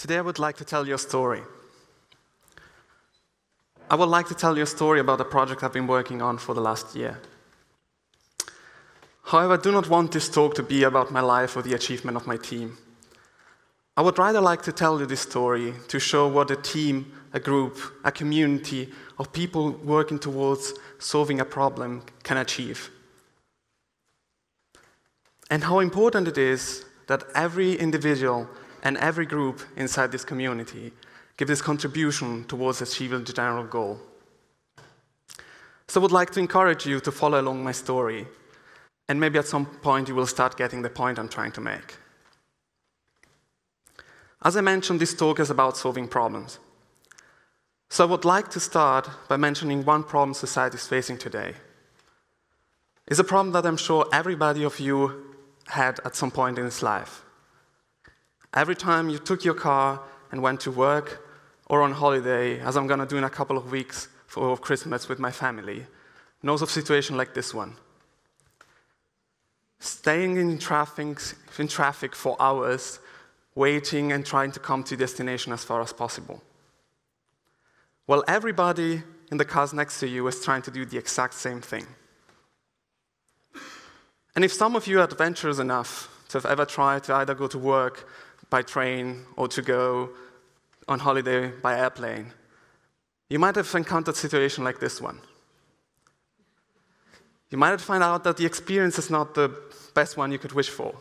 Today I would like to tell you a story. I would like to tell you a story about a project I've been working on for the last year. However, I do not want this talk to be about my life or the achievement of my team. I would rather like to tell you this story to show what a team, a group, a community of people working towards solving a problem can achieve. And how important it is that every individual and every group inside this community give this contribution towards achieving the general goal. So I would like to encourage you to follow along my story, and maybe at some point you will start getting the point I'm trying to make. As I mentioned, this talk is about solving problems. So I would like to start by mentioning one problem society is facing today. It's a problem that I'm sure everybody of you had at some point in his life. Every time you took your car and went to work or on holiday, as I'm going to do in a couple of weeks for Christmas with my family, knows of situation like this one. Staying in traffic, in traffic for hours, waiting and trying to come to destination as far as possible. Well, everybody in the cars next to you is trying to do the exact same thing. And if some of you are adventurous enough to have ever tried to either go to work by train or to go on holiday by airplane, you might have encountered a situation like this one. You might have found out that the experience is not the best one you could wish for.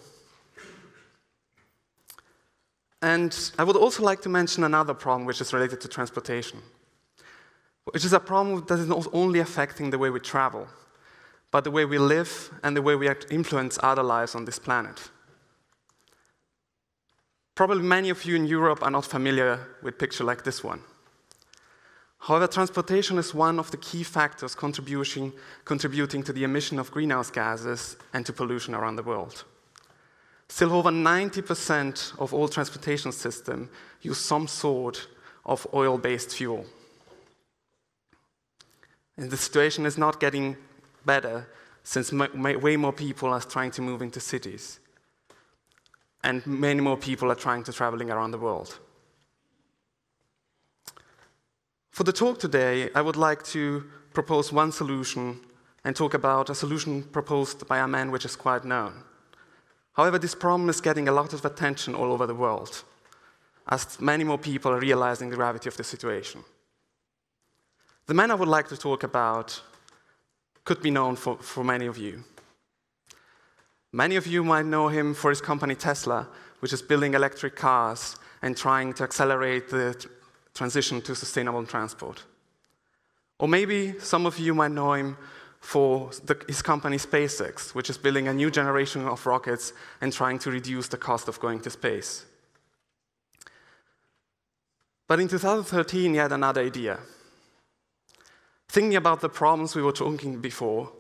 And I would also like to mention another problem which is related to transportation, which is a problem that is not only affecting the way we travel, but the way we live and the way we influence other lives on this planet. Probably many of you in Europe are not familiar with a picture like this one. However, transportation is one of the key factors contributing, contributing to the emission of greenhouse gases and to pollution around the world. Still, over 90% of all transportation systems use some sort of oil based fuel. And the situation is not getting better since way more people are trying to move into cities and many more people are trying to traveling around the world. For the talk today, I would like to propose one solution and talk about a solution proposed by a man which is quite known. However, this problem is getting a lot of attention all over the world, as many more people are realizing the gravity of the situation. The man I would like to talk about could be known for, for many of you. Many of you might know him for his company Tesla, which is building electric cars and trying to accelerate the transition to sustainable transport. Or maybe some of you might know him for the, his company SpaceX, which is building a new generation of rockets and trying to reduce the cost of going to space. But in 2013, he had another idea. Thinking about the problems we were talking before,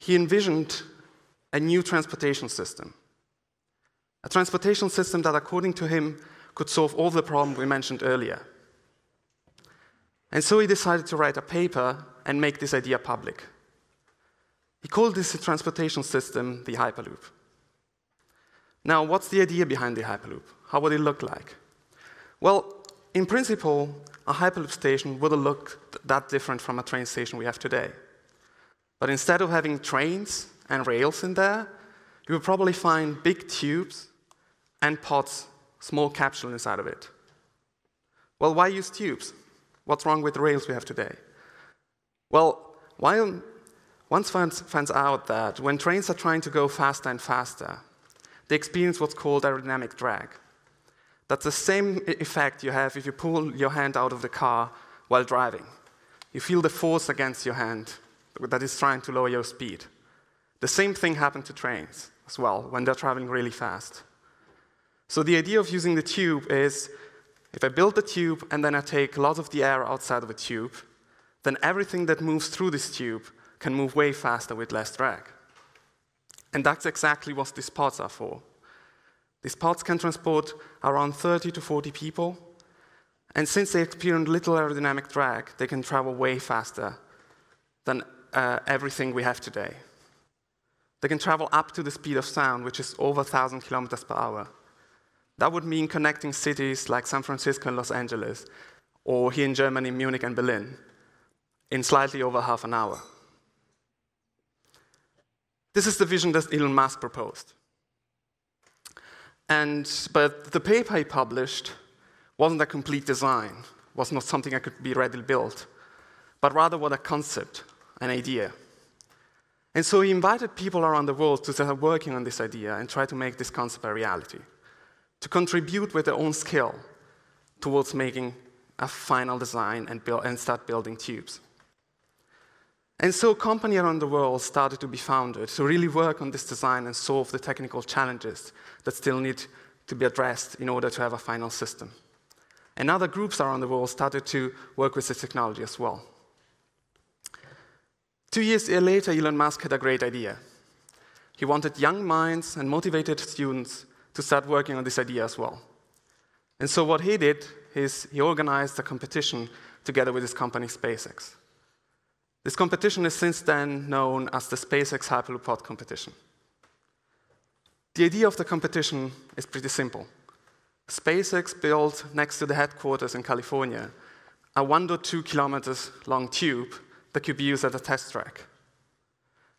he envisioned a new transportation system. A transportation system that, according to him, could solve all the problems we mentioned earlier. And so he decided to write a paper and make this idea public. He called this transportation system the Hyperloop. Now, what's the idea behind the Hyperloop? How would it look like? Well, in principle, a Hyperloop station would have looked that different from a train station we have today. But instead of having trains and rails in there, you will probably find big tubes and pods, small capsules inside of it. Well, why use tubes? What's wrong with the rails we have today? Well, while once finds, finds out that when trains are trying to go faster and faster, they experience what's called aerodynamic drag. That's the same effect you have if you pull your hand out of the car while driving. You feel the force against your hand that is trying to lower your speed. The same thing happened to trains as well when they're traveling really fast. So the idea of using the tube is if I build the tube and then I take lots of the air outside of the tube, then everything that moves through this tube can move way faster with less drag. And that's exactly what these pods are for. These pods can transport around 30 to 40 people, and since they experience little aerodynamic drag, they can travel way faster than uh, everything we have today. They can travel up to the speed of sound, which is over 1,000 kilometers per hour. That would mean connecting cities like San Francisco and Los Angeles, or here in Germany, Munich and Berlin, in slightly over half an hour. This is the vision that Elon Musk proposed. And, but the paper he published wasn't a complete design, was not something that could be readily built, but rather what a concept, an idea. And so he invited people around the world to start working on this idea and try to make this concept a reality, to contribute with their own skill towards making a final design and, build, and start building tubes. And so companies around the world started to be founded to really work on this design and solve the technical challenges that still need to be addressed in order to have a final system. And other groups around the world started to work with this technology as well. Two years later, Elon Musk had a great idea. He wanted young minds and motivated students to start working on this idea as well. And so, what he did is he organized a competition together with his company SpaceX. This competition is since then known as the SpaceX Hyperloop Pod competition. The idea of the competition is pretty simple. SpaceX built next to the headquarters in California a one to two kilometers long tube that could be used as a test track.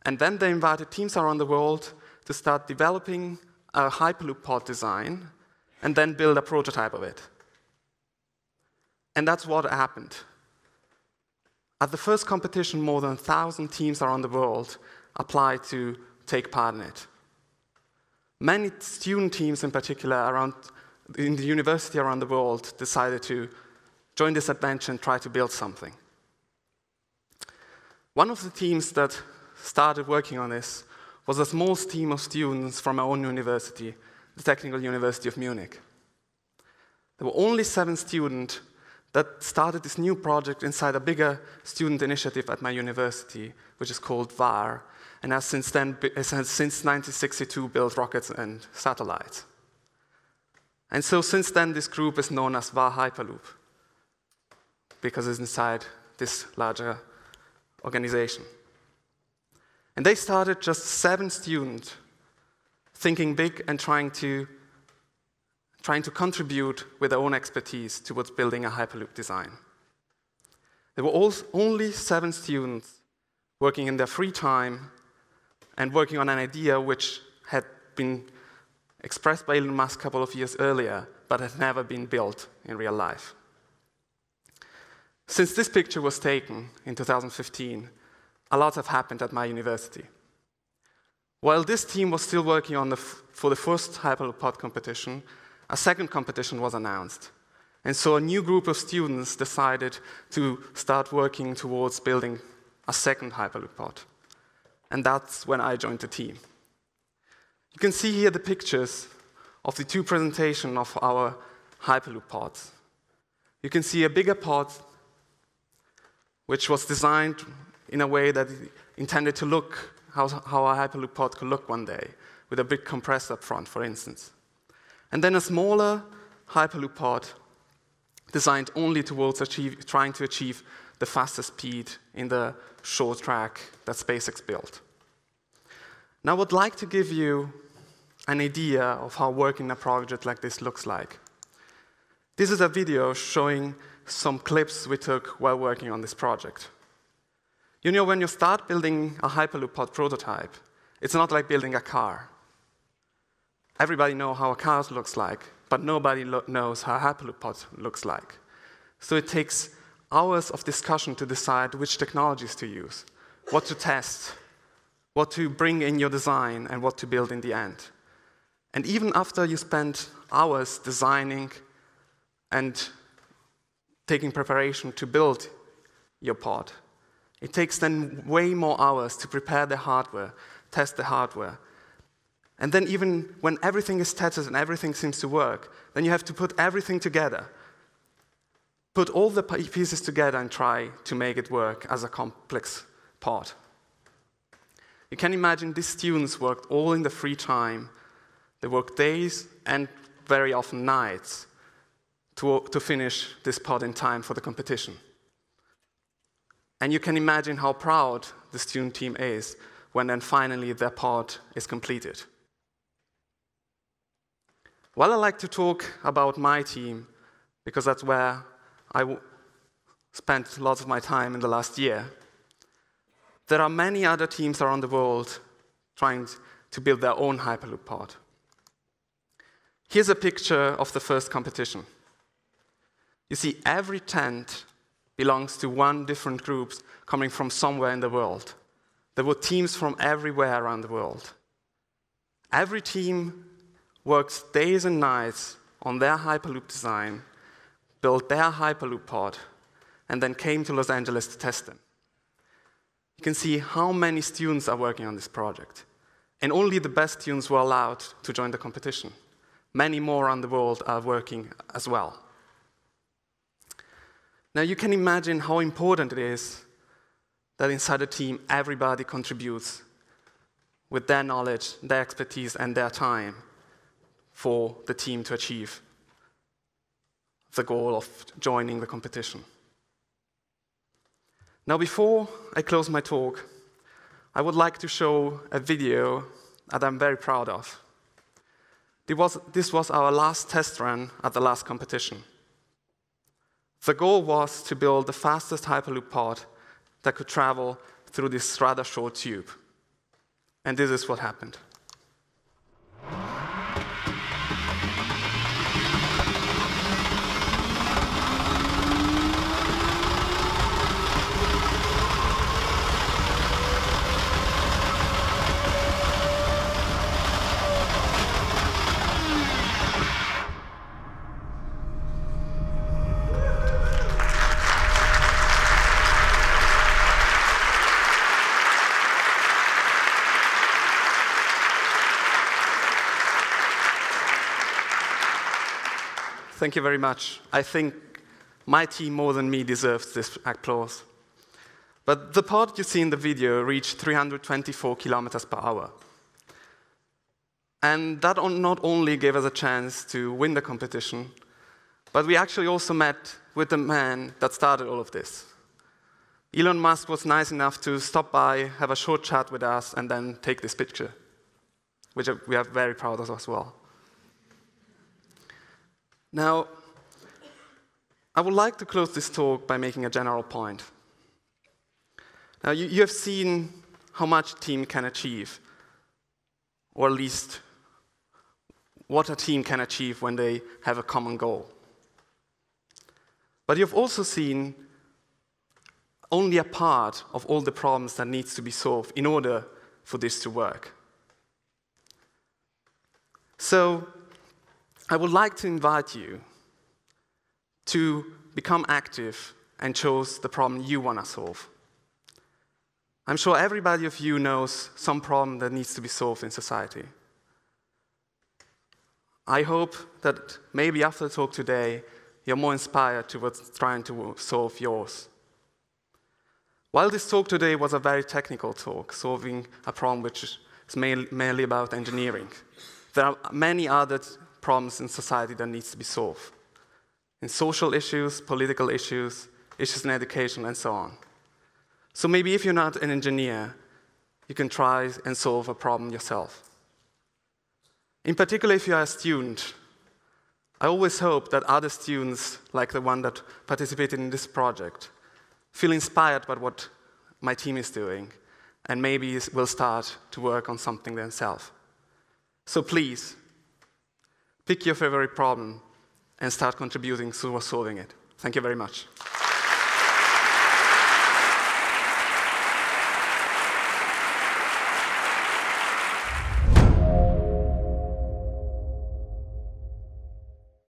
And then they invited teams around the world to start developing a Hyperloop pod design and then build a prototype of it. And that's what happened. At the first competition, more than 1,000 teams around the world applied to take part in it. Many student teams, in particular, around in the university around the world, decided to join this adventure and try to build something. One of the teams that started working on this was a small team of students from our own university, the Technical University of Munich. There were only seven students that started this new project inside a bigger student initiative at my university, which is called WARR, and has since then, since 1962 built rockets and satellites. And so since then, this group is known as WARR Hyperloop, because it's inside this larger organization. And they started just seven students thinking big and trying to, trying to contribute with their own expertise towards building a Hyperloop design. There were only seven students working in their free time and working on an idea which had been expressed by Elon Musk a couple of years earlier, but had never been built in real life. Since this picture was taken in 2015, a lot have happened at my university. While this team was still working on the for the first Hyperloop Pod competition, a second competition was announced. And so a new group of students decided to start working towards building a second Hyperloop Pod. And that's when I joined the team. You can see here the pictures of the two presentations of our Hyperloop pods. You can see a bigger pod which was designed in a way that intended to look how, how a Hyperloop pod could look one day, with a big compressor up front, for instance. And then a smaller Hyperloop pod designed only towards achieve, trying to achieve the fastest speed in the short track that SpaceX built. Now, I would like to give you an idea of how working a project like this looks like. This is a video showing some clips we took while working on this project. You know, when you start building a Hyperloop pod prototype, it's not like building a car. Everybody knows how a car looks like, but nobody knows how a Hyperloop pod looks like. So it takes hours of discussion to decide which technologies to use, what to test, what to bring in your design, and what to build in the end. And even after you spend hours designing and taking preparation to build your pod. It takes then way more hours to prepare the hardware, test the hardware. And then, even when everything is tested and everything seems to work, then you have to put everything together. Put all the pieces together and try to make it work as a complex pod. You can imagine these students worked all in the free time. They worked days and very often nights to, to finish this pod in time for the competition. And you can imagine how proud the student team is when then finally their pod is completed. While I like to talk about my team, because that's where I spent lots of my time in the last year, there are many other teams around the world trying to build their own Hyperloop pod. Here's a picture of the first competition. You see, every tent belongs to one different group coming from somewhere in the world. There were teams from everywhere around the world. Every team worked days and nights on their Hyperloop design, built their Hyperloop pod, and then came to Los Angeles to test them. You can see how many students are working on this project. And only the best students were allowed to join the competition. Many more around the world are working as well. Now, you can imagine how important it is that inside a team everybody contributes with their knowledge, their expertise, and their time for the team to achieve the goal of joining the competition. Now, before I close my talk, I would like to show a video that I'm very proud of. This was our last test run at the last competition. The goal was to build the fastest Hyperloop pod that could travel through this rather short tube. And this is what happened. Thank you very much. I think my team more than me deserves this applause. But the pod you see in the video reached 324 kilometers per hour. And that not only gave us a chance to win the competition, but we actually also met with the man that started all of this. Elon Musk was nice enough to stop by, have a short chat with us, and then take this picture, which we are very proud of as well. Now, I would like to close this talk by making a general point. Now, you, you have seen how much a team can achieve, or at least what a team can achieve when they have a common goal. But you've also seen only a part of all the problems that needs to be solved in order for this to work. So I would like to invite you to become active and choose the problem you want to solve. I'm sure everybody of you knows some problem that needs to be solved in society. I hope that maybe after the talk today, you're more inspired towards trying to solve yours. While this talk today was a very technical talk, solving a problem which is mainly about engineering, there are many other problems in society that needs to be solved. In social issues, political issues, issues in education, and so on. So maybe if you're not an engineer, you can try and solve a problem yourself. In particular, if you are a student, I always hope that other students, like the one that participated in this project, feel inspired by what my team is doing and maybe will start to work on something themselves. So please, Pick your favorite problem and start contributing to solving it. Thank you very much.